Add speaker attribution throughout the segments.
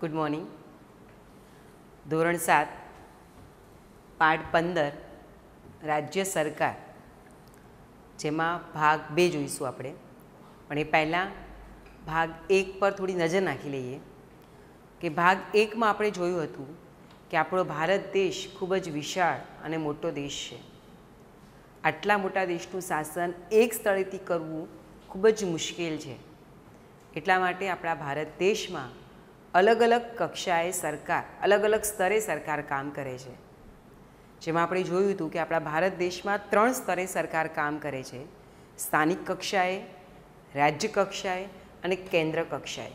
Speaker 1: Good morning ધોરણ સાત, પાઠ પંદર, રાજ્ય સરકાર. જેમાં ભાગ બે જોઈશું આપણે. પણ એ પહેલાં ભાગ એક પર થોડી નજર નાખી લઈએ કે ભાગ એકમાં આપણે જોયું હતું કે આપણો ભારત દેશ ખૂબ જ વિશાળ અને મોટો દેશ છે. આટલા મોટા દેશનું શાસન એક સ્થળેથી કરવું ખૂબ જ મુશ્કેલ છે. એટલા માટે આપણા ભારત દેશમાં અલગ અલગ કક્ષાએ સરકાર, અલગ અલગ સ્તરે સરકાર કામ કરે છે. જેમાં આપણે જોયું હતું કે આપણા ભારત દેશમાં ત્રણ સ્તરે સરકાર કામ કરે છે. સ્થાનિક કક્ષાએ, રાજ્ય કક્ષાએ અને કેન્દ્ર કક્ષાએ.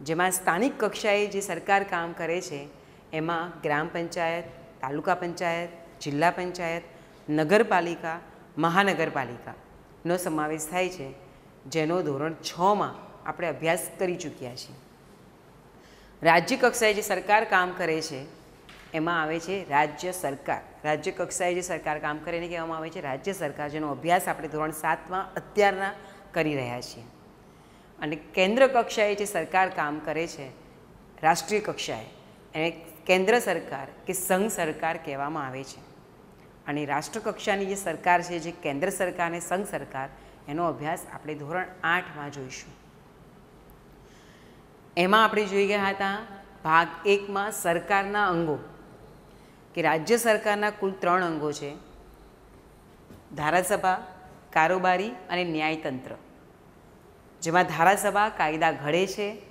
Speaker 1: જેમાં સ્થાનિક કક્ષાએ જે સરકાર કામ કરે છે, એમાં ગ્રામ પંચાયત, તાલુકા પંચાયત, જિલ્લા પંચાયત, નગરપાલિકા મહાનગરપાલિકાનો સમાવેશ થાય છે, જેનો ધોરણ છમાં આપણે અભ્યાસ કરી ચૂક્યા છીએ. રાજ્ય કક્ષાએ જે સરકાર કામ કરે છે, એમાં આવે છે રાજ્ય સરકાર. રાજ્ય કક્ષાએ જે સરકાર કામ કરે એને કહેવામાં આવે છે રાજ્ય સરકાર, જેનો અભ્યાસ આપણે ધોરણ સાતમાં અત્યારના કરી રહ્યા છીએ. અને કેન્દ્ર કક્ષાએ જે સરકાર કામ કરે છે, રાષ્ટ્રીય કક્ષાએ, એને કેન્દ્ર સરકાર કે સંઘ સરકાર કહેવામાં આવે છે. અને રાષ્ટ્ર કક્ષાની જે સરકાર છે, જે કેન્દ્ર સરકાર અને સંઘ સરકાર, એનો અભ્યાસ આપણે ધોરણ આઠમાં જોઈશું. એમાં આપણે જોઈ ગયા હતા ભાગ એકમાં સરકારના અંગો, કે રાજ્ય સરકારના કુલ ત્રણ અંગો છે. ધારાસભા, કારોબારી અને ન્યાયતંત્ર. જેમાં ધારાસભા કાયદા ઘડે છે,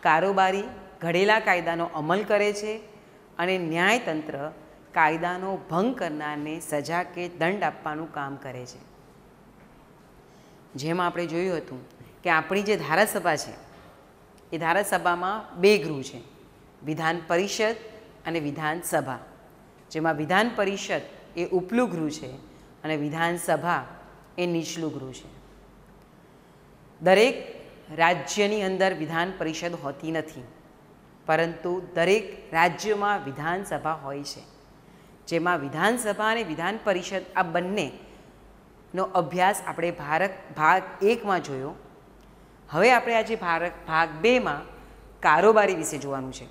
Speaker 1: કારોબારી ઘડેલા કાયદાનો અમલ કરે છે અને ન્યાયતંત્ર કાયદાનો ભંગ કરનારને સજા કે દંડ આપવાનું કામ કરે છે. જેમ આપણે જોયું હતું કે આપણી જે ધારાસભા છે એ ધારાસભામાં બે ગૃહ છે. વિધાન પરિષદ અને વિધાનસભા જેમાં વિધાન પરિષદ એ ઉપલું ગૃહ છે અને વિધાનસભા એ નીચલું ગૃહ છે. દરેક રાજ્યની અંદર વિધાન પરિષદ હોતી નથી. પરંતુ દરેક રાજ્યમાં વિધાનસભા હોય છે. જેમાં વિધાનસભા અને વિધાન પરિષદ આ બંનેનો અભ્યાસ આપણે ભારત, ભાગ એકમાં જોયો. હવે આપણે આજે ભારત ભાગ બેમાં કારોબારી વિશે જોવાનું છે.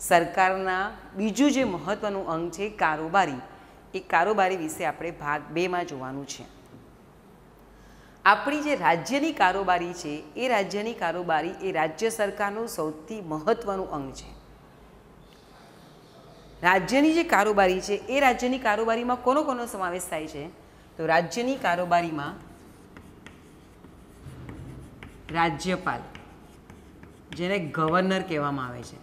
Speaker 1: સરકારના બીજું જે મહત્ત્વનું અંગ છે કારોબારી, એ કારોબારી વિશે આપણે ભાગ બેમાં જોવાનું છે. આપણી જે રાજ્યની કારોબારી છે, એ રાજ્યની કારોબારી એ રાજ્ય સરકારનું સૌથી મહત્ત્વનું અંગ છે. રાજ્યની જે કારોબારી છે, એ રાજ્યની કારોબારીમાં કોનો કોનો સમાવેશ થાય છે? તો રાજ્યની કારોબારીમાં રાજ્યપાલ, જેને ગવર્નર કહેવામાં આવે છે.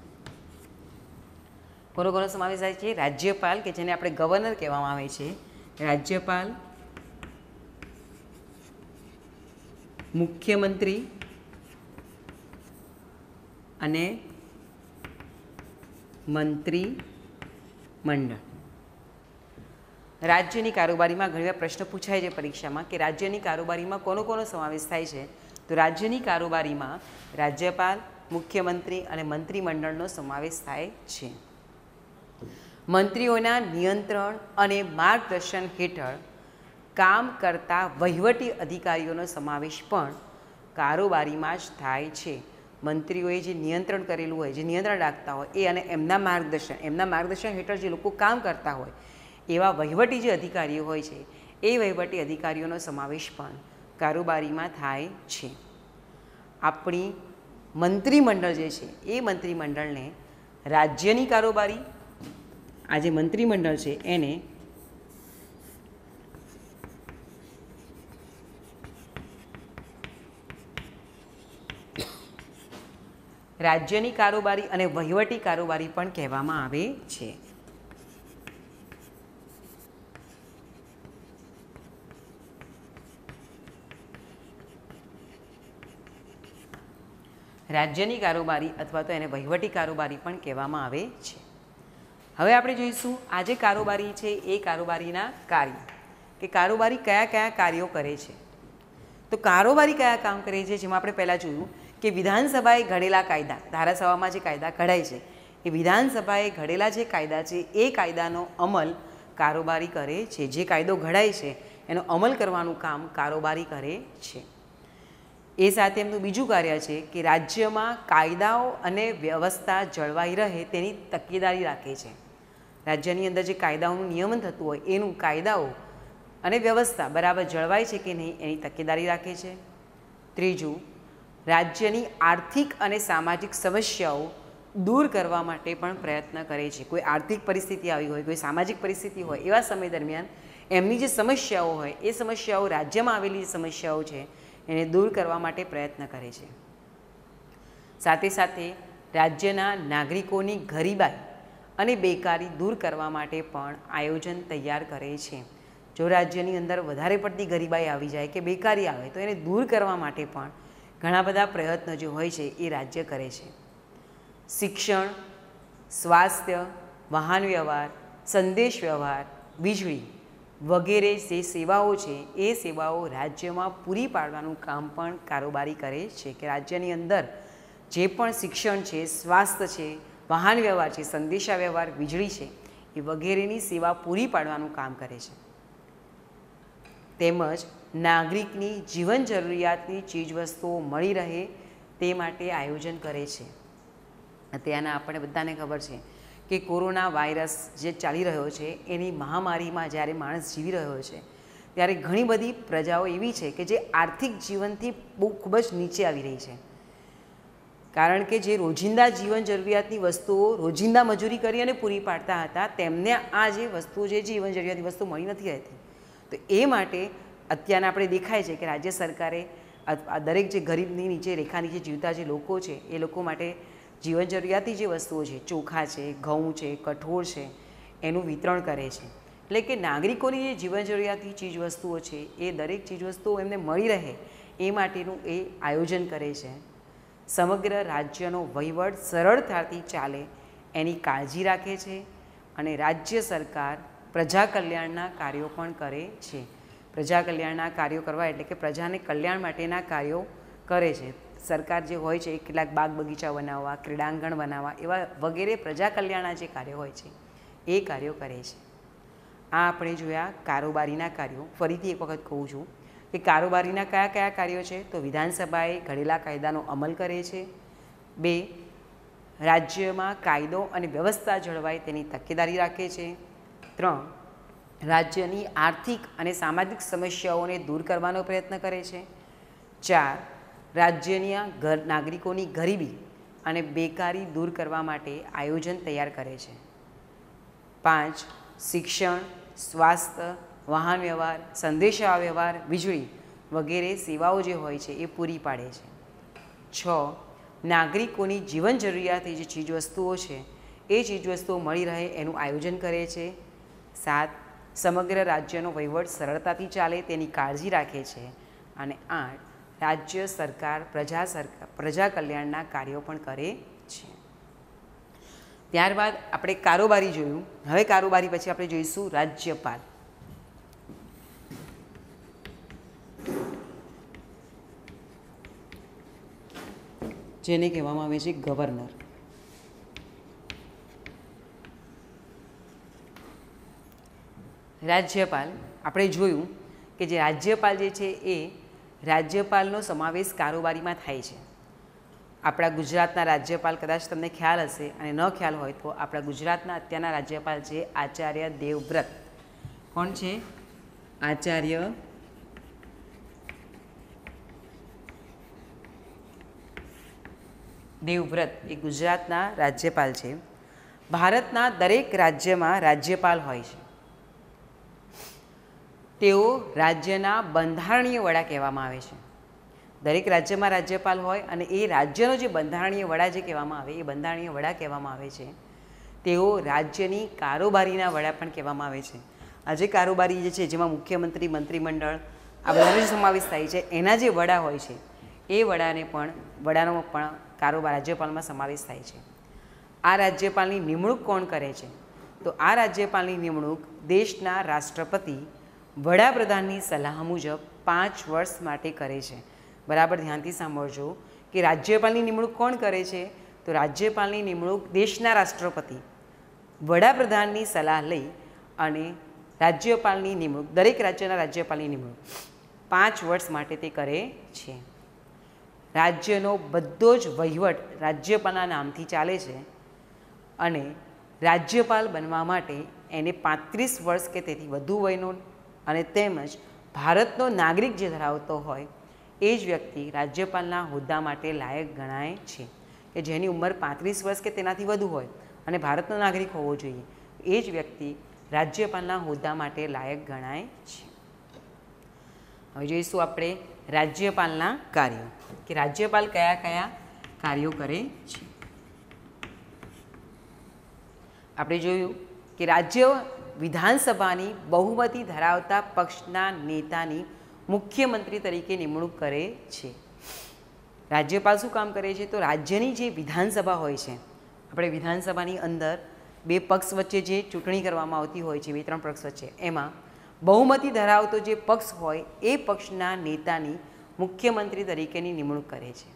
Speaker 1: કોનો કોનો સમાવેશ થાય છે? રાજ્યપાલ, કે જેને આપણે ગવર્નર કહેવામાં આવે છે. રાજ્યપાલ, મુખ્યમંત્રી અને મંત્રી મંડળ રાજ્યની કારોબારીમાં ઘણીવાર પ્રશ્ન પૂછાય છે પરીક્ષામાં કે રાજ્યની કારોબારીમાં કોનો કોનો સમાવેશ થાય છે? તો રાજ્યની કારોબારીમાં રાજ્યપાલ, મુખ્યમંત્રી અને મંત્રીમંડળનો સમાવેશ થાય છે. મંત્રીઓના નિયંત્રણ અને માર્ગદર્શન હેઠળ કામ કરતા વહીવટી અધિકારીઓનો સમાવેશ પણ કારોબારીમાં જ થાય છે. મંત્રીઓએ જે નિયંત્રણ કરેલું હોય, જે નિયંત્રણ રાખતા હોય, એ અને એમના માર્ગદર્શન એમના માર્ગદર્શન હેઠળ જે લોકો કામ કરતા હોય, એવા વહીવટી જે અધિકારીઓ હોય છે, એ વહીવટી અધિકારીઓનો સમાવેશ પણ કારોબારીમાં થાય છે. આપણી મંત્રીમંડળ જે છે, એ મંત્રીમંડળને રાજ્યની કારોબારી, આ જે મંત્રીમંડળ છે, એને રાજ્યની કારોબારી અને વહીવટી કારોબારી પણ કહેવામાં આવે છે. રાજ્યની કારોબારી અથવા તો એને વહીવટી કારોબારી પણ કહેવામાં આવે છે. હવે આપણે જોઈશું આ જે કારોબારી છે એ કારોબારીના કાર્ય કે કારોબારી કયા કયા કાર્યો કરે છે. તો કારોબારી કયા કામ કરે છે જેમાં આપણે પહેલાં જોયું કે વિધાનસભાએ ઘડેલા કાયદા, ધારાસભામાં જે કાયદા ઘડાય છે, એ વિધાનસભાએ ઘડેલા જે કાયદા છે એ કાયદાનો અમલ કારોબારી કરે છે. જે કાયદો ઘડાય છે એનો અમલ કરવાનું કામ કારોબારી કરે છે. એ સાથે એમનું બીજું કાર્ય છે કે રાજ્યમાં કાયદાઓ અને વ્યવસ્થા જળવાઈ રહે તેની તકેદારી રાખે છે. રાજ્યની અંદર જે કાયદાઓનું નિયમન થતું હોય, એનું કાયદાઓ અને વ્યવસ્થા બરાબર જળવાય છે કે નહીં એની તકેદારી રાખે છે. ત્રીજું, રાજ્યની આર્થિક અને સામાજિક સમસ્યાઓ દૂર કરવા માટે પણ પ્રયત્ન કરે છે. કોઈ આર્થિક પરિસ્થિતિ આવી હોય, કોઈ સામાજિક પરિસ્થિતિ હોય, એવા સમય દરમિયાન એમની જે સમસ્યાઓ હોય, એ સમસ્યાઓ રાજ્યમાં આવેલી જે સમસ્યાઓ છે એને દૂર કરવા માટે પ્રયત્ન કરે છે. સાથે સાથે રાજ્યના નાગરિકોની ગરીબાઈ અને બેકારી દૂર કરવા માટે પણ આયોજન તૈયાર કરે છે. જો રાજ્યની અંદર વધારે પડતી ગરીબાઈ આવી જાય કે બેકારી આવે, તો એને દૂર કરવા માટે પણ ઘણા બધા પ્રયત્નો જે હોય છે એ રાજ્ય કરે છે. શિક્ષણ, સ્વાસ્થ્ય, વાહન વ્યવહાર, સંદેશ વ્યવહાર, વીજળી વગેરે જે સેવાઓ છે, એ સેવાઓ રાજ્યમાં પૂરી પાડવાનું કામ પણ કારોબારી કરે છે કે રાજ્યની અંદર જે પણ શિક્ષણ છે, સ્વાસ્થ્ય છે, વાહન વ્યવહાર છે, સંદેશા વ્યવહાર, વીજળી છે, એ વગેરેની સેવા પૂરી પાડવાનું કામ કરે છે. તેમજ નાગરિકની જીવન જરૂરિયાતની ચીજવસ્તુઓ મળી રહે તે માટે આયોજન કરે છે. અત્યારના આપણે બધાને ખબર છે કે કોરોના વાયરસ જે ચાલી રહ્યો છે, એની મહામારીમાં જ્યારે માણસ જીવી રહ્યો છે, ત્યારે ઘણી બધી પ્રજાઓ એવી છે કે જે આર્થિક જીવનથી બહુ ખૂબ જ નીચે આવી રહી છે. કારણ કે જે રોજિંદા જીવન જરૂરિયાતની વસ્તુઓ રોજિંદા મજૂરી કરી અને પૂરી પાડતા હતા, તેમને આ જે વસ્તુઓ જે જીવન જરૂરિયાતની વસ્તુ મળી નથી રહેતી. તો એ માટે અત્યારના આપણે દેખાય છે કે રાજ્ય સરકારે દરેક જે ગરીબની નીચે રેખા નીચે જીવતા જે લોકો છે, એ લોકો માટે જીવન જરૂરિયાતી જે વસ્તુઓ છે, ચોખા છે, ઘઉં છે, કઠોળ છે, એનું વિતરણ કરે છે. એટલે કે નાગરિકોની જે જીવન જરૂરિયાતી ચીજવસ્તુઓ છે, એ દરેક ચીજવસ્તુઓ એમને મળી રહે, એ માટેનું એ આયોજન કરે છે. સમગ્ર રાજ્યનો વહીવટ સરળતાથી ચાલે, એની કાળજી રાખે છે અને રાજ્ય સરકાર પ્રજા કલ્યાણના કાર્યો પણ કરે છે. પ્રજા કલ્યાણના કાર્યો કરવા એટલે કે પ્રજાને કલ્યાણ માટેના કાર્યો કરે છે. સરકાર જે હોય છે, એ કેટલાક બાગ બગીચા બનાવવા, ક્રીડાંગણ બનાવવા, એવા વગેરે પ્રજા કલ્યાણના જે કાર્યો હોય છે, એ કાર્યો કરે છે. આ આપણે જોયા કારોબારીના કાર્યો. ફરીથી એક વખત કહું છું કે કારોબારીના કયા કયા કાર્યો છે? તો વિધાનસભાએ ઘડેલા કાયદાનો અમલ કરે છે. બે, રાજ્યમાં કાયદો અને વ્યવસ્થા જળવાય તેની તકેદારી રાખે છે. ત્રણ, રાજ્યની આર્થિક અને સામાજિક સમસ્યાઓને દૂર કરવાનો પ્રયત્ન કરે છે. ચાર રાજ્યની ઘર, નાગરિકોની ગરીબી અને બેકારી દૂર કરવા માટે આયોજન તૈયાર કરે છે. પાંચ, શિક્ષણ, સ્વાસ્થ્ય, વાહન વ્યવહાર, સંદેશા વ્યવહાર, વીજળી વગેરે સેવાઓ જે હોય છે એ પૂરી પાડે છે. છ, નાગરિકોની જીવન જરૂરિયાતની જે ચીજવસ્તુઓ છે એ ચીજવસ્તુઓ મળી રહે એનું આયોજન કરે છે. સાત, સમગ્ર રાજ્યનો વહીવટ સરળતાથી ચાલે તેની કાળજી રાખે છે. અને આઠ રાજ્ય સરકાર, પ્રજા સરકાર, પ્રજા કલ્યાણના કાર્યો પણ કરે છે. ત્યારબાદ આપણે કારોબારી જોયું. હવે કારોબારી પછી આપણે જોઈશું રાજ્યપાલ. જેને કહેવામાં આવે છે ગવર્નર. રાજ્યપાલ, આપણે જોયું કે જે રાજ્યપાલ જે છે એ રાજ્યપાલનો સમાવેશ કારોબારીમાં થાય છે. આપણા ગુજરાતના રાજ્યપાલ કદાચ તમને ખ્યાલ હશે અને ન ખ્યાલ હોય તો આપણા ગુજરાતના અત્યારના રાજ્યપાલ છે આચાર્ય દેવવ્રત. કોણ છે? આચાર્ય દેવવ્રત. એ ગુજરાતના રાજ્યપાલ છે. ભારતના દરેક રાજ્યમાં રાજ્યપાલ હોય છે. તેઓ રાજ્યના બંધારણીય વડા કહેવામાં આવે છે. દરેક રાજ્યમાં રાજ્યપાલ હોય અને એ રાજ્યનો જે બંધારણીય વડા જે કહેવામાં આવે, એ બંધારણીય વડા કહેવામાં આવે છે. તેઓ રાજ્યની કારોબારીના વડા પણ કહેવામાં આવે છે. આજે કારોબારી જે છે, જેમાં મુખ્યમંત્રી, મંત્રીમંડળ, આ બધાનો જે સમાવેશ થાય છે, એના જે વડા હોય છે, એ વડાને પણ, વડાનો પણ કારોબાર રાજ્યપાલમાં સમાવેશ થાય છે. આ રાજ્યપાલની નિમણૂક કોણ કરે છે? તો આ રાજ્યપાલની નિમણૂક દેશના રાષ્ટ્રપતિ વડાપ્રધાનની સલાહ મુજબ પાંચ વર્ષ માટે કરે છે. બરાબર? ધ્યાનથી સાંભળજો કે રાજ્યપાલની નિમણૂક કોણ કરે છે? તો રાજ્યપાલની નિમણૂક દેશના રાષ્ટ્રપતિ વડાપ્રધાનની સલાહ લઈ અને રાજ્યપાલની નિમણૂક, દરેક રાજ્યના રાજ્યપાલની નિમણૂક પાંચ વર્ષ માટે તે કરે છે. રાજ્યનો બધો જ વહીવટ રાજ્યપાલના નામથી ચાલે છે અને રાજ્યપાલ બનવા માટે એને પાંત્રીસ વર્ષ કે તેથી વધુ વયનો અને તેમજ ભારતનો નાગરિક જે ધરાવતો હોય, એ જ વ્યક્તિ રાજ્યપાલના હોદ્દા માટે લાયક ગણાય છે. કે જેની ઉંમર પાંત્રીસ વર્ષ કે તેનાથી વધુ હોય અને ભારતનો નાગરિક હોવો જોઈએ, એ જ વ્યક્તિ રાજ્યપાલના હોદ્દા માટે લાયક ગણાય છે. હવે જોઈશું આપણે રાજ્યપાલના કાર્યો. કે રાજ્યપાલ કયા કયા કાર્યો કરે છે. આપણે જોયું કે રાજ્ય વિધાનસભાની બહુમતી ધરાવતા પક્ષના નેતાની મુખ્યમંત્રી તરીકે નિમણૂક કરે છે. રાજ્યપાલ શું કામ કરે છે? તો રાજ્યની જે વિધાનસભા હોય છે, આપણે વિધાનસભાની અંદર બે પક્ષ વચ્ચે જે ચૂંટણી કરવામાં આવતી હોય છે, બે ત્રણ પક્ષ વચ્ચે, એમાં બહુમતી ધરાવતો જે પક્ષ હોય, એ પક્ષના નેતાની મુખ્યમંત્રી તરીકેની નિમણૂક કરે છે.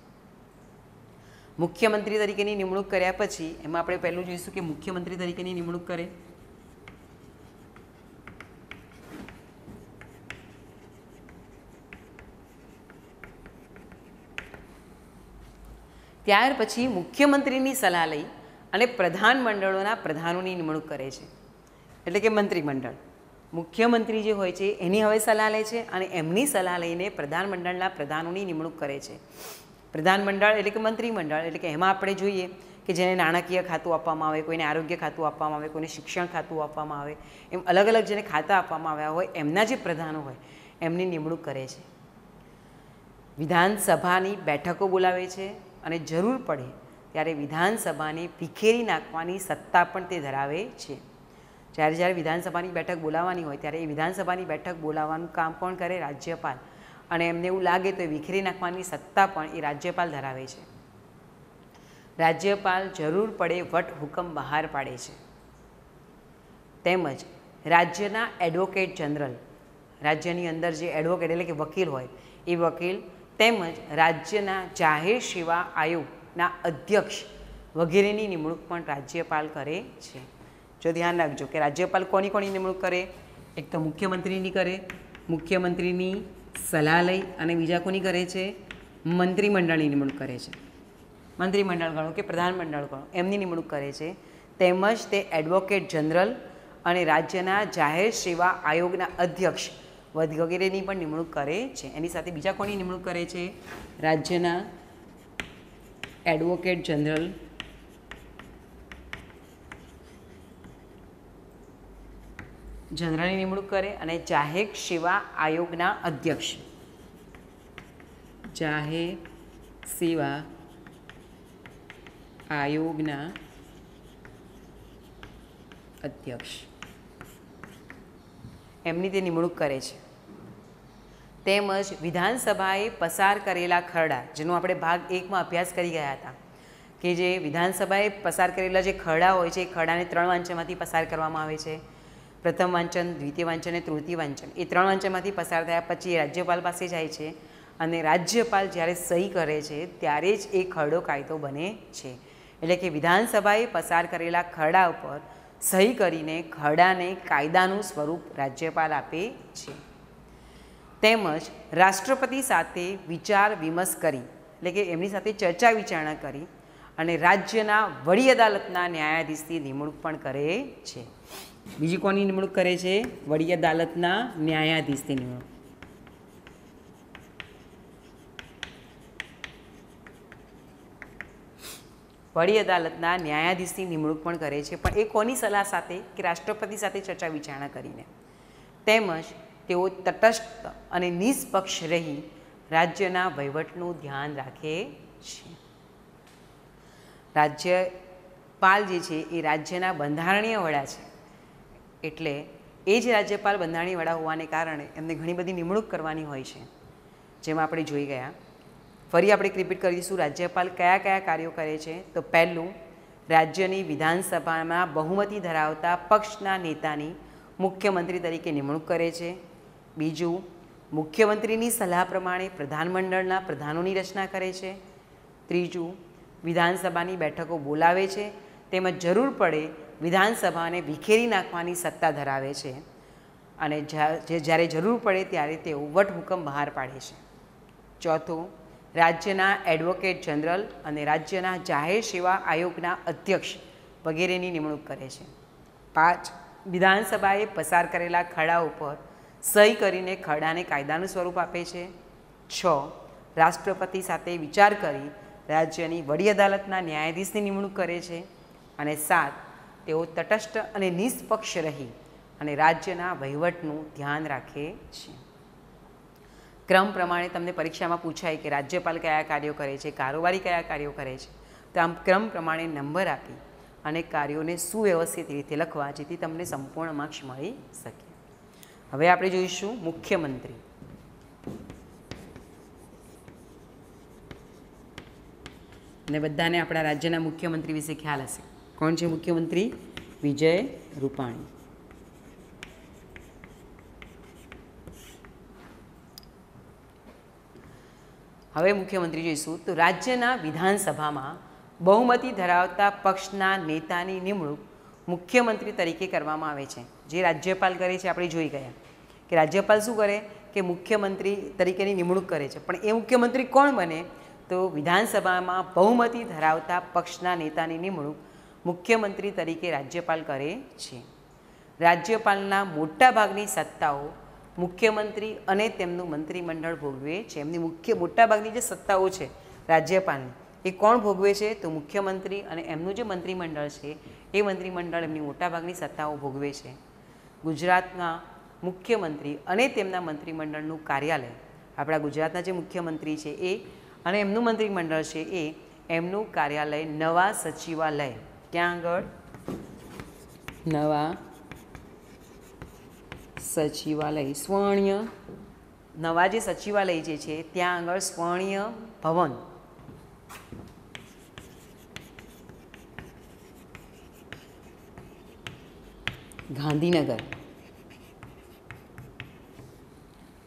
Speaker 1: મુખ્યમંત્રી તરીકેની નિમણૂક કર્યા પછી એમાં આપણે પહેલું જોઈશું કે મુખ્યમંત્રી તરીકેની નિમણૂક કરે. ત્યાર પછી મુખ્યમંત્રીની સલાહ લઈ અને પ્રધાનમંડળોના પ્રધાનોની નિમણૂક કરે છે. એટલે કે મંત્રીમંડળ. મુખ્યમંત્રી જે હોય છે, એની હવે સલાહ લે છે અને એમની સલાહ લઈને પ્રધાનમંડળના પ્રધાનોની નિમણૂક કરે છે. પ્રધાનમંડળ એટલે કે મંત્રીમંડળ, એટલે કે એમાં આપણે જોઈએ કે જેને નાણાકીય ખાતું આપવામાં આવે, કોઈને આરોગ્ય ખાતું આપવામાં આવે, કોઈને શિક્ષણ ખાતું આપવામાં આવે, એમ અલગ અલગ જેને ખાતા આપવામાં આવ્યા હોય, એમના જે પ્રધાનો હોય, એમની નિમણૂક કરે છે. વિધાનસભાની બેઠકો બોલાવે છે અને જરૂર પડે ત્યારે વિધાનસભાને વિખેરી નાખવાની સત્તા પણ તે ધરાવે છે. જ્યારે જ્યારે વિધાનસભાની બેઠક બોલાવવાની હોય ત્યારે એ વિધાનસભાની બેઠક બોલાવવાનું કામ કોણ કરે? રાજ્યપાલ. અને એમને એવું લાગે તો એ વિખેરી નાખવાની સત્તા પણ એ રાજ્યપાલ ધરાવે છે. રાજ્યપાલ જરૂર પડે વટ હુકમ બહાર પાડે છે. તેમજ રાજ્યના એડવોકેટ જનરલ રાજ્યની અંદર જે એડવોકેટ એટલે કે વકીલ હોય, એ વકીલ તેમજ રાજ્યના જાહેર સેવા આયોગના અધ્યક્ષ વગેરેની નિમણૂક પણ રાજ્યપાલ કરે છે. જો ધ્યાન રાખજો કે રાજ્યપાલ કોની કોની નિમણૂક કરે? એક તો મુખ્યમંત્રીની કરે, મુખ્યમંત્રીની સલાહ લઈ અને બીજા કોની કરે છે? મંત્રીમંડળની નિમણૂક કરે છે. મંત્રીમંડળ ગણો કે પ્રધાનમંડળ ગણો, એમની નિમણૂક કરે છે. તેમજ તે એડવોકેટ જનરલ અને રાજ્યના જાહેર સેવા આયોગના અધ્યક્ષ વગેરેની પણ નિમણૂક કરે છે. એની સાથે બીજા કોની નિમણૂક કરે છે? રાજ્યના એડવોકેટ જનરલ જનરલની નિમણૂક કરે અને જાહેર સેવા આયોગના અધ્યક્ષ. જાહેર સેવા આયોગના અધ્યક્ષ. એમની તે નિમણૂક કરે છે. તેમજ વિધાનસભાએ પસાર કરેલા ખરડા, જેનો આપણે ભાગ એકમાં અભ્યાસ કરી ગયા હતા, કે જે વિધાનસભાએ પસાર કરેલા જે ખરડા હોય છે, એ ખરડાને ત્રણ વાંચનમાંથી પસાર કરવામાં આવે છે. પ્રથમ વાંચન, દ્વિતીય વાંચન અને તૃતીય વાંચન, એ ત્રણ વાંચનમાંથી પસાર થયા પછી રાજ્યપાલ પાસે જાય છે અને રાજ્યપાલ જ્યારે સહી કરે છે, ત્યારે જ એ ખરડો કાયદો બને છે. એટલે કે વિધાનસભાએ પસાર કરેલા ખરડા ઉપર સહી કરીને ખરડાને કાયદાનું સ્વરૂપ રાજ્યપાલ આપે છે. તેમજ રાષ્ટ્રપતિ સાથે વિચાર વિમર્શ કરી, એટલે કે એમની સાથે ચર્ચા વિચારણા કરી અને રાજ્યના વડી અદાલતના ન્યાયાધીશની નિમણૂક પણ કરે છે. બીજી કોની નિમણૂક કરે છે? વડી અદાલતના ન્યાયાધીશની નિમણૂક. વડી અદાલતના ન્યાયાધીશની નિમણૂક પણ કરે છે. પણ એ કોની સલાહ સાથે? કે રાષ્ટ્રપતિ સાથે ચર્ચા વિચારણા કરીને. તેમજ તેઓ તટસ્થ અને નિષ્પક્ષ રહી રાજ્યના વહીવટનું ધ્યાન રાખે છે. રાજ્યપાલ જે છે એ રાજ્યના બંધારણીય વડા છે. એટલે એ જ રાજ્યપાલ બંધારણીય વડા હોવાને કારણે એમને ઘણી બધી નિમણૂક કરવાની હોય છે. જેમાં આપણે જોઈ ગયા. ફરી આપણે રિપીટ કરીશું રાજ્યપાલ કયા કયા કાર્યો કરે છે? તો પહેલું, રાજ્યની વિધાનસભામાં બહુમતી ધરાવતા પક્ષના નેતાની મુખ્યમંત્રી તરીકે નિમણૂક કરે છે. બીજું, મુખ્યમંત્રીની સલાહ પ્રમાણે પ્રધાનમંડળના પ્રધાનોની રચના કરે છે. ત્રીજું, વિધાનસભાની બેઠકો બોલાવે છે. તેમજ જરૂર પડે વિધાનસભાને વિખેરી નાખવાની સત્તા ધરાવે છે. અને જ્યારે જરૂર પડે ત્યારે તેઓ વટહુકમ બહાર પાડે છે. ચોથું, રાજ્યના એડવોકેટ જનરલ અને રાજ્યના જાહેર સેવા આયોગના અધ્યક્ષ વગેરેની નિમણૂક કરે છે. પાંચ, વિધાનસભાએ પસાર કરેલા ખરડા ઉપર સહી કરીને ખરડાને કાયદાનું સ્વરૂપ આપે છે. છ, રાષ્ટ્રપતિ સાથે વિચાર કરી રાજ્યની વડી અદાલતના ન્યાયાધીશની નિમણૂક કરે છે અને સાત, તેઓ તટસ્થ અને નિષ્પક્ષ રહી અને રાજ્યના વહીવટનું ધ્યાન રાખે છે. ક્રમ પ્રમાણે તમને પરીક્ષામાં પૂછાય કે રાજ્યપાલ કયા કાર્યો કરે છે, કારોબારી કયા કાર્યો કરે છે. તો આમ ક્રમ પ્રમાણે નંબર આપી અને કાર્યોને સુવ્યવસ્થિત રીતે લખવા જેથી તમને સંપૂર્ણ માર્ક્સ મળી શકે. હવે આપણે જોઈશું મુખ્યમંત્રી. અને બધાને આપણા રાજ્યના મુખ્યમંત્રી વિશે ખ્યાલ હશે. કોણ છે મુખ્યમંત્રી? વિજય રૂપાણી. હવે મુખ્યમંત્રી જોઈશું તો રાજ્યના વિધાનસભામાં બહુમતી ધરાવતા પક્ષના નેતાની નિમણૂક મુખ્યમંત્રી તરીકે કરવામાં આવે છે. જે રાજ્યપાલ કરે છે, આપણે જોઈ ગયા. કે રાજ્યપાલ શું કરે? કે મુખ્યમંત્રી તરીકેની નિમણૂક કરે છે. પણ એ મુખ્યમંત્રી કોણ બને? તો વિધાનસભામાં બહુમતી ધરાવતા પક્ષના નેતાની નિમણૂક મુખ્યમંત્રી તરીકે રાજ્યપાલ કરે છે. રાજ્યપાલના મોટાભાગની સત્તાઓ મુખ્યમંત્રી અને તેમનું મંત્રીમંડળ ભોગવે છે. એમની મુખ્ય મોટાભાગની જે સત્તાઓ છે રાજ્યપાલની, એ કોણ ભોગવે છે? તો મુખ્યમંત્રી અને એમનું જે મંત્રીમંડળ છે, એ મંત્રીમંડળ એમની મોટાભાગની સત્તાઓ ભોગવે છે. ગુજરાતના મુખ્યમંત્રી અને તેમના મંત્રીમંડળનું કાર્યાલય. આપણા ગુજરાતના જે મુખ્યમંત્રી છે એ અને એમનું મંત્રીમંડળ છે એ એમનું કાર્યાલય નવા સચિવાલય. ક્યાં આગળ? નવા સચિવાલય, સ્વર્ણ્ય. નવા જે સચિવાલય જે છે, ત્યાં આગળ સ્વર્ણ્ય ભવન. ગાંધીનગર.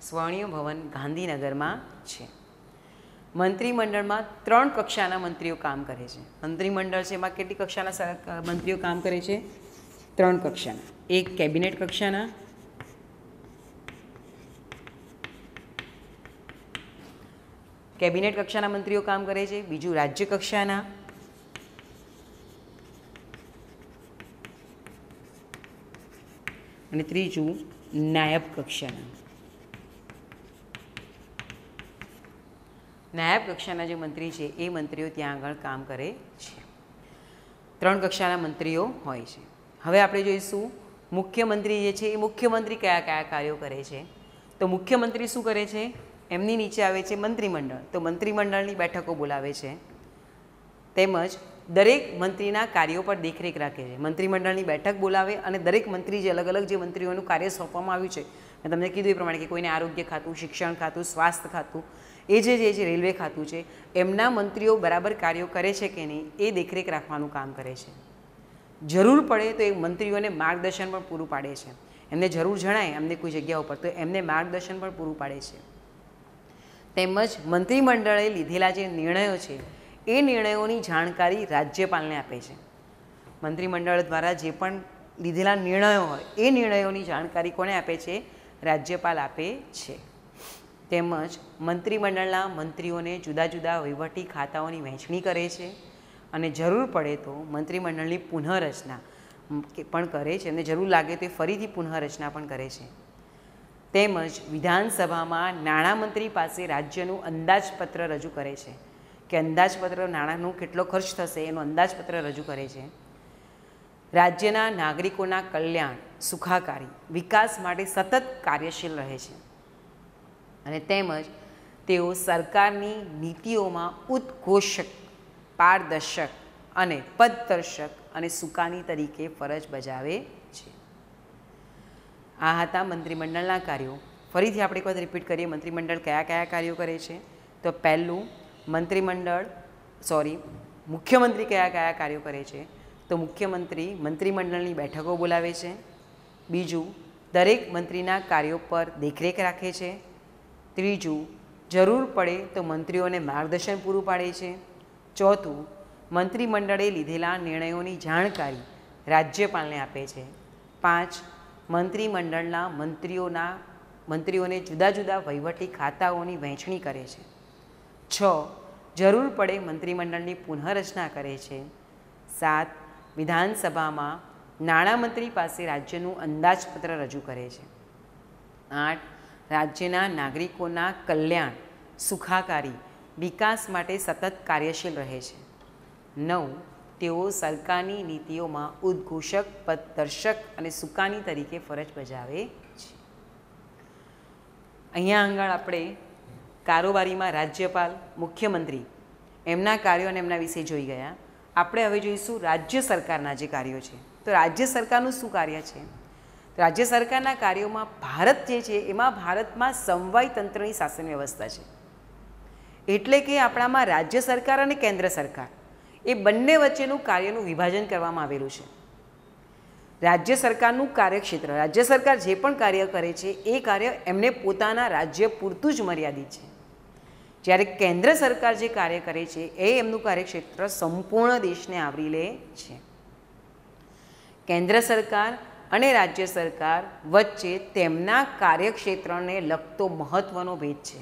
Speaker 1: સ્વર્ણિય ભવન ગાંધીનગરમાં છે. મંત્રીમંડળમાં ત્રણ કક્ષાના મંત્રીઓ કામ કરે છે. મંત્રીમંડળ છે, એમાં કેટલી કક્ષાના મંત્રીઓ કામ કરે છે? ત્રણ કક્ષાના. એક કેબિનેટ કક્ષાના. કેબિનેટ કક્ષાના મંત્રીઓ કામ કરે છે, બીજું રાજ્ય કક્ષાના. અને ત્રીજું નાયબ કક્ષાના. નાયબ કક્ષાના જે મંત્રી છે, એ મંત્રીઓ ત્યાં આગળ કામ કરે છે. ત્રણ કક્ષાના મંત્રીઓ હોય છે. હવે આપણે જોઈશું, મુખ્યમંત્રી જે છે, એ મુખ્યમંત્રી કયા કયા કાર્યો કરે છે? તો મુખ્યમંત્રી શું કરે છે? એમની નીચે આવે છે મંત્રીમંડળ. તો મંત્રીમંડળની બેઠકો બોલાવે છે. તેમજ દરેક મંત્રીના કાર્યો પર દેખરેખ રાખે છે. મંત્રીમંડળની બેઠક બોલાવે અને દરેક મંત્રી જે અલગ અલગ જે મંત્રીઓનું કાર્ય સોંપવામાં આવ્યું છે. મેં તમને કીધું એ પ્રમાણે કે કોઈને આરોગ્ય ખાતું, શિક્ષણ ખાતું, સ્વાસ્થ્ય ખાતું એ જે જે રેલવે ખાતું છે, એમના મંત્રીઓ બરાબર કાર્યો કરે છે કે નહીં, એ દેખરેખ રાખવાનું કામ કરે છે. જરૂર પડે તો એ મંત્રીઓને માર્ગદર્શન પણ પૂરું પાડે છે. એમને જરૂર જણાય એમને કોઈ જગ્યા ઉપર, તો એમને માર્ગદર્શન પણ પૂરું પાડે છે. તેમજ મંત્રીમંડળે લીધેલા જે નિર્ણયો છે, એ નિર્ણયોની જાણકારી રાજ્યપાલને આપે છે. મંત્રીમંડળ દ્વારા જે પણ લીધેલા નિર્ણયો હોય, એ નિર્ણયોની જાણકારી કોને આપે છે? રાજ્યપાલ આપે છે. તેમજ મંત્રીમંડળના મંત્રીઓને જુદા જુદા વહીવટી ખાતાઓની વહેંચણી કરે છે અને જરૂર પડે તો મંત્રીમંડળની પુનઃરચના પણ કરે છે અને જરૂર લાગે તો ફરીથી પુનઃરચના પણ કરે છે. તેમજ વિધાનસભામાં નાણામંત્રી પાસે રાજ્યનું અંદાજપત્ર રજૂ કરે છે કે અંદાજપત્ર નાણાંનું કેટલો ખર્ચ થશે એનો અંદાજપત્ર રજૂ કરે છે. રાજ્યના નાગરિકોના કલ્યાણ, સુખાકારી, વિકાસ માટે સતત કાર્યશીલ રહે છે. અને તેમજ તેઓ સરકારની નીતિઓમાં ઉત્ઘોષક પારદર્શક અને પદદર્શક અને સુકાની તરીકે ફરજ બજાવે છે. આ હતા મંત્રીમંડળના કાર્યો. ફરીથી આપણે એક રિપીટ કરીએ, મંત્રીમંડળ કયા કયા કાર્યો કરે છે? તો પહેલું, મંત્રીમંડળ, સોરી, મુખ્યમંત્રી કયા કયા કાર્યો કરે છે? તો મુખ્યમંત્રી મંત્રીમંડળની બેઠકો બોલાવે છે. બીજું, દરેક મંત્રીના કાર્યો પર દેખરેખ રાખે છે. ત્રીજું, જરૂર પડે તો મંત્રીઓને માર્ગદર્શન પૂરું પાડે છે. ચોથું, મંત્રીમંડળે લીધેલા નિર્ણયોની જાણકારી રાજ્યપાલને આપે છે. પાંચ, મંત્રીમંડળના મંત્રીઓના, મંત્રીઓને જુદા જુદા વહીવટી ખાતાઓની વહેંચણી કરે છે. છ, જરૂર પડે મંત્રીમંડળની પુનઃરચના કરે છે. સાત, વિધાનસભામાં નાણામંત્રી પાસે રાજ્યનું અંદાજપત્ર રજૂ કરે છે. આઠ રાજ્યના નાગરિકોના કલ્યાણ સુખાકારી વિકાસ માટે સતત કાર્યશીલ રહે છે. નવ, તેઓ સરકારની નીતિઓમાં ઉદ્ઘોષક, પદદર્શક અને સુકાની તરીકે ફરજ બજાવે છે. અહીંયા આગળ આપણે કારોબારીમાં રાજ્યપાલ, મુખ્યમંત્રી એમના કાર્યો અને એમના વિશે જોઈ ગયા. આપણે હવે જોઈશું રાજ્ય સરકારના જે કાર્યો છે. તો રાજ્ય સરકારનું શું કાર્ય છે? રાજ્ય સરકારના કાર્યોમાં ભારત જે છે, એમાં ભારતમાં સમવાય તંત્રની શાસન વ્યવસ્થા છે. એટલે કે આપણામાં રાજ્ય સરકાર અને કેન્દ્ર સરકાર, એ બંને વચ્ચેનું કાર્યનું વિભાજન કરવામાં આવેલું છે. રાજ્ય સરકારનું કાર્યક્ષેત્ર, રાજ્ય સરકાર જે પણ કાર્ય કરે છે, એ કાર્ય એમને પોતાના રાજ્ય પૂરતું જ મર્યાદિત છે. જ્યારે કેન્દ્ર સરકાર જે કાર્ય કરે છે, એ એમનું કાર્યક્ષેત્ર સંપૂર્ણ દેશને આવરી લે છે. કેન્દ્ર સરકાર અને રાજ્ય સરકાર વચ્ચે તેમના કાર્યક્ષેત્રને લગતો મહત્ત્વનો ભેદ છે.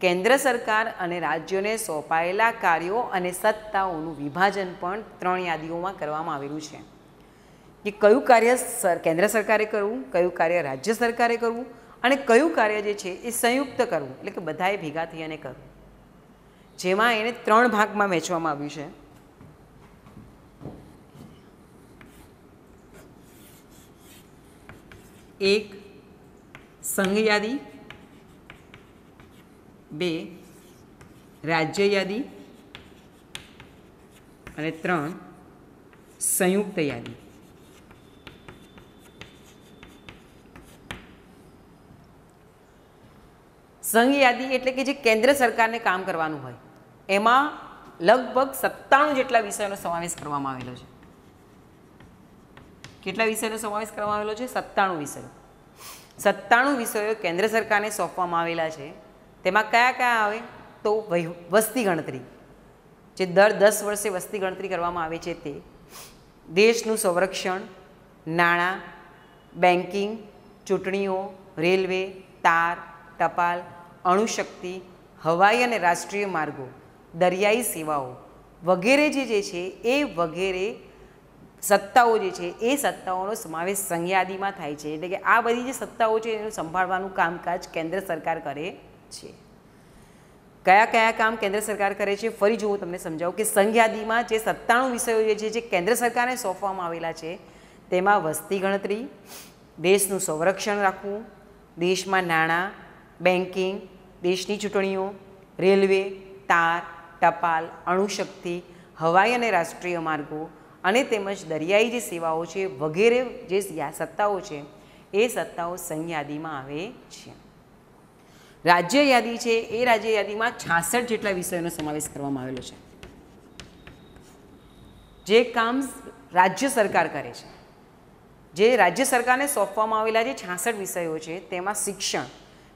Speaker 1: કેન્દ્ર સરકાર અને રાજ્યોને સોંપાયેલા કાર્યો અને સત્તાઓનું વિભાજન પણ ત્રણ યાદીઓમાં કરવામાં આવેલું છે. કે કયું કાર્ય કેન્દ્ર સરકારે કરવું, કયું કાર્ય રાજ્ય સરકારે કરવું અને કયું કાર્ય જે છે એ સંયુક્ત કરવું, એટલે કે બધાએ ભેગા થઈ અને કરવું. જેમાં એને ત્રણ ભાગમાં વહેંચવામાં આવ્યું છે. એક સંઘ યાદી, બે રાજ્ય યાદી અને ત્રણ સંયુક્ત યાદી. સંઘ યાદી એટલે કે જે કેન્દ્ર સરકારને કામ કરવાનું હોય, એમાં લગભગ સત્તાણું જેટલા વિષયોનો સમાવેશ કરવામાં આવેલો છે. કેટલા વિષયનો સમાવેશ કરવામાં આવેલો છે? સત્તાણું વિષયો. સત્તાણું વિષયો કેન્દ્ર સરકારને સોંપવામાં આવેલા છે. તેમાં કયા કયા આવે? તો વસ્તી ગણતરી. જે દર દસ વર્ષે વસ્તી ગણતરી કરવામાં આવે છે તે. દેશનું સંરક્ષણ, નાણાં, બેન્કિંગ, ચૂંટણીઓ, રેલવે, તાર, ટપાલ, અણુશક્તિ, હવાઈ અને રાષ્ટ્રીય માર્ગો, દરિયાઈ સેવાઓ વગેરે જે જે છે એ વગેરે સત્તાઓ જે છે, એ સત્તાઓનો સમાવેશ સંયાદીમાં થાય છે. એટલે કે આ બધી જે સત્તાઓ છે, એનું સંભાળવાનું કામકાજ કેન્દ્ર સરકાર કરે છે. કયા કયા કામ કેન્દ્ર સરકાર કરે છે? ફરી જો હું તમને સમજાવું કે સંઘ જે સત્તાણું વિષયો જે છે, જે કેન્દ્ર સરકારને સોંપવામાં આવેલા છે, તેમાં વસ્તી ગણતરી, દેશનું સંરક્ષણ રાખવું, દેશમાં નાણાં, બેન્કિંગ, દેશની ચૂંટણીઓ, રેલવે, તાર, ટપાલ, અણુશક્તિ, હવાઈ અને રાષ્ટ્રીય માર્ગો અને તેમજ દરિયાઈ જે સેવાઓ છે, વગેરે જે સત્તાઓ છે, એ સત્તાઓ સંયાદીમાં આવે છે. રાજ્ય યાદી છે, એ રાજ્ય યાદીમાં છાસઠ જેટલા વિષયોનો સમાવેશ કરવામાં આવેલો છે. જે કામ રાજ્ય સરકાર કરે છે. જે રાજ્ય સરકારને સોંપવામાં આવેલા જે છાસઠ વિષયો છે, તેમાં શિક્ષણ,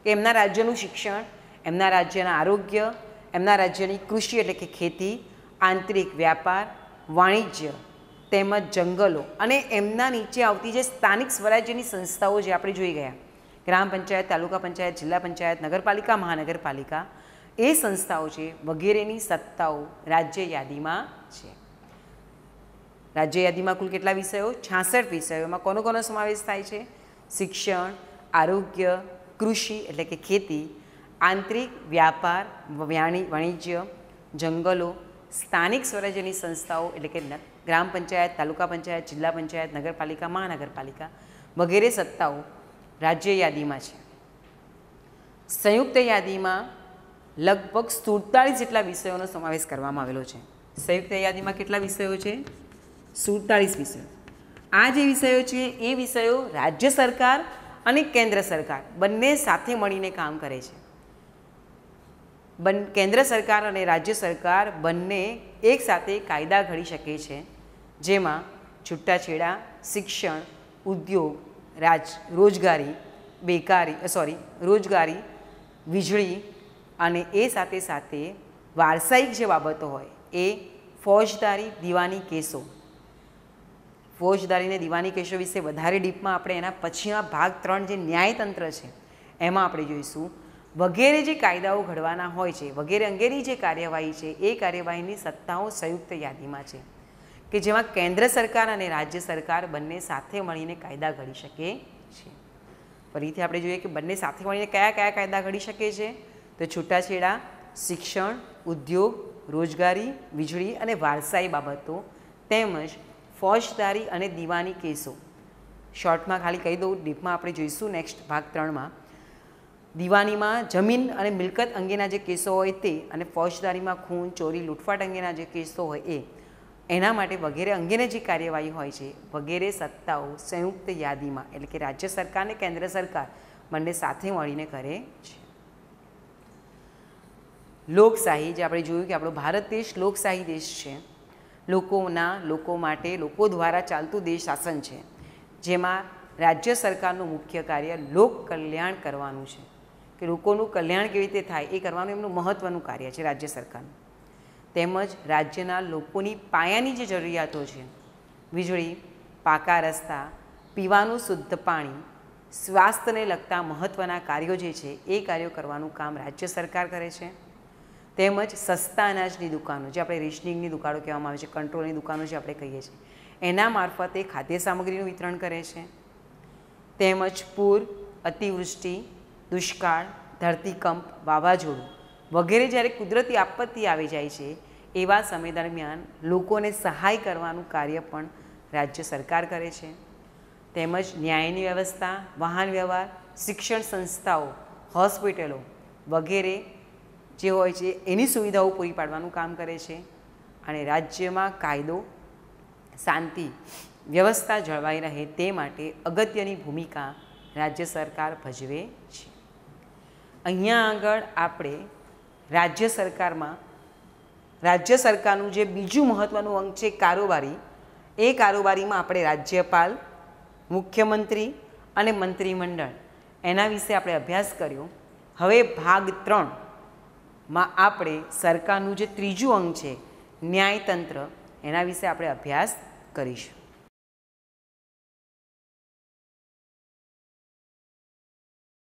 Speaker 1: કે એમના રાજ્યનું શિક્ષણ, એમના રાજ્યના આરોગ્ય, એમના રાજ્યની કૃષિ એટલે કે ખેતી, આંતરિક વ્યાપાર, વાણિજ્ય તેમજ જંગલો અને એમના નીચે આવતી જે સ્થાનિક સ્વરાજ્યની સંસ્થાઓ જે આપણે જોઈ ગયા, ગ્રામ પંચાયત, તાલુકા પંચાયત, જિલ્લા પંચાયત, નગરપાલિકા, મહાનગરપાલિકા, એ સંસ્થાઓ છે વગેરેની સત્તાઓ રાજ્ય યાદીમાં છે. રાજ્ય યાદીમાં કુલ કેટલા વિષયો? છાસઠ વિષયોમાં કોનો કોનો સમાવેશ થાય છે? શિક્ષણ, આરોગ્ય, કૃષિ એટલે કે ખેતી, આંતરિક વ્યાપાર વાણિજ્ય જંગલો, સ્થાનિક સ્વરાજ્યની સંસ્થાઓ એટલે કે ગ્રામ પંચાયત, તાલુકા પંચાયત, જિલ્લા પંચાયત, નગરપાલિકા, મહાનગરપાલિકા વગેરે સત્તાઓ રાજ્ય યાદીમાં છે. સંયુક્ત યાદીમાં લગભગ સુડતાળીસ જેટલા વિષયોનો સમાવેશ કરવામાં આવેલો છે. સંયુક્ત યાદીમાં કેટલા વિષયો છે? સુડતાળીસ વિષયો. આ જે વિષયો છે, એ વિષયો રાજ્ય સરકાર અને કેન્દ્ર સરકાર બંને સાથે મળીને કામ કરે છે. બન, કેન્દ્ર સરકાર અને રાજ્ય સરકાર બંને એકસાથે કાયદા ઘડી શકે છે. જેમાં છૂટાછેડા, શિક્ષણ, ઉદ્યોગ, રાજ, રોજગારી, બેકારી સોરી રોજગારી, વીજળી અને એ સાથે સાથે વારસાઈક જે બાબતો હોય એ ફોજદારી દીવાની કેસો. ફોજદારીને દીવાની કેસો વિશે વધારે ડીપમાં આપણે એના પછીના ભાગ ત્રણ જે ન્યાયતંત્ર છે, એમાં આપણે જોઈશું. વગેરે જે કાયદાઓ ઘડવાના હોય છે, વગેરે અંગેની જે કાર્યવાહી છે, એ કાર્યવાહીની સત્તાઓ સંયુક્ત યાદીમાં છે. કે જેમાં કેન્દ્ર સરકાર અને રાજ્ય સરકાર બંને સાથે મળીને કાયદા ઘડી શકે છે. ફરીથી આપણે જોઈએ કે બંને સાથે મળીને કયા કયા કાયદા ઘડી શકે છે? તો છૂટાછેડા, શિક્ષણ, ઉદ્યોગ, રોજગારી, વીજળી અને વારસાઈ બાબતો તેમજ ફોજદારી અને દીવાની કેસો. શોર્ટમાં ખાલી કહી દઉં, ડીપમાં આપણે જોઈશું નેક્સ્ટ ભાગ ત્રણમાં. દીવાનીમાં જમીન અને મિલકત અંગેના જે કેસો હોય તે અને ફોજદારીમાં ખૂન, ચોરી, લૂંટફાટ અંગેના જે કેસો હોય એ એના માટે વગેરે અંગેની જે કાર્યવાહી હોય છે, વગેરે સત્તાઓ, સંયુક્ત યાદીમાં એટલે કે રાજ્ય સરકાર અને કેન્દ્ર સરકાર બંને સાથે મળીને કરે છે. લોકશાહી, જે આપણે જોયું કે આપણો ભારત દેશ લોકશાહી દેશ છે. લોકોના, લોકો માટે, લોકો દ્વારા ચાલતું દેશ શાસન છે. જેમાં રાજ્ય સરકારનું મુખ્ય કાર્ય લોક કલ્યાણ કરવાનું છે. કે લોકોનું કલ્યાણ કેવી રીતે થાય એ કરવાનું એમનું મહત્ત્વનું કાર્ય છે રાજ્ય સરકારનું. તેમજ રાજ્યના લોકોની પાયાની જે જરૂરિયાતો છે, વીજળી, પાકા રસ્તા, પીવાનું શુદ્ધ પાણી, સ્વાસ્થ્યને લગતા મહત્ત્વના કાર્યો જે છે, એ કાર્યો કરવાનું કામ રાજ્ય સરકાર કરે છે. તેમજ સસ્તા અનાજની દુકાનો, જે આપણે રેશનિંગની દુકાનો કહેવામાં આવે છે, કંટ્રોલની દુકાનો જે આપણે કહીએ છીએ, એના મારફતે ખાદ્ય સામગ્રીનું વિતરણ કરે છે. તેમજ પૂર, અતિવૃષ્ટિ, દુષ્કાળ, ધરતીકંપ, વાવાઝોડું વગેરે જ્યારે કુદરતી આપત્તિ આવી જાય છે, એવા સમય દરમિયાન લોકોને સહાય કરવાનું કાર્ય પણ રાજ્ય સરકાર કરે છે. તેમજ ન્યાયની વ્યવસ્થા, વાહન વ્યવહાર, શિક્ષણ સંસ્થાઓ, હોસ્પિટલો વગેરે જે હોય છે, એની સુવિધાઓ પૂરી પાડવાનું કામ કરે છે અને રાજ્યમાં કાયદો, શાંતિ, વ્યવસ્થા જળવાઈ રહે તે માટે અગત્યની ભૂમિકા રાજ્ય સરકાર ભજવે છે. અહીંયા આગળ આપણે રાજ્ય સરકારમાં, રાજ્ય સરકારનું જે બીજું મહત્ત્વનું અંગ છે કારોબારી, એ કારોબારીમાં આપણે રાજ્યપાલ, મુખ્યમંત્રી અને મંત્રીમંડળ, એના વિશે આપણે અભ્યાસ કર્યો. હવે ભાગ ત્રણમાં આપણે સરકારનું જે ત્રીજું અંગ છે ન્યાયતંત્ર, એના વિશે આપણે અભ્યાસ કરીશું.